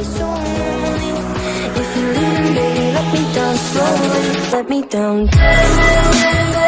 If baby, let me down slowly. Let me down.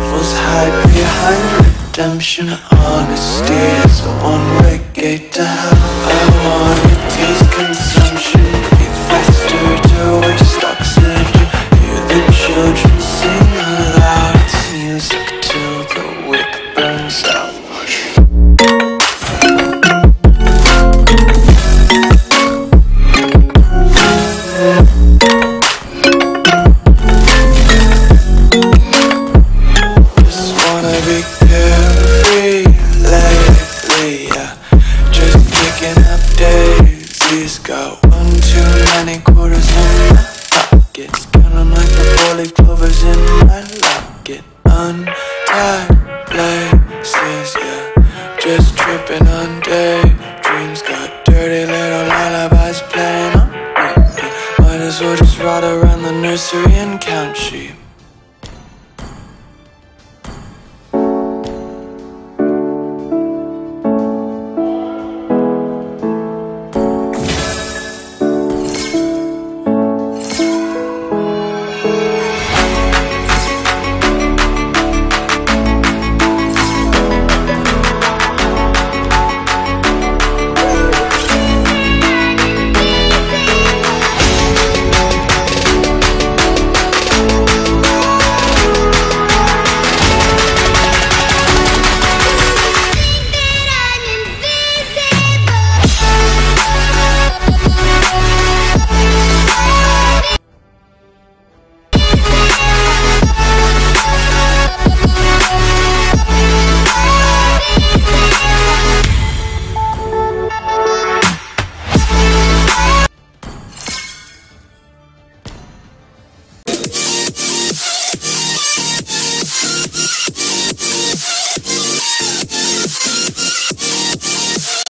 Devils hide behind redemption. Honesty is a one-way gate to hell. I wanna taste consumption, breathe faster to waste around the nursery and count sheep.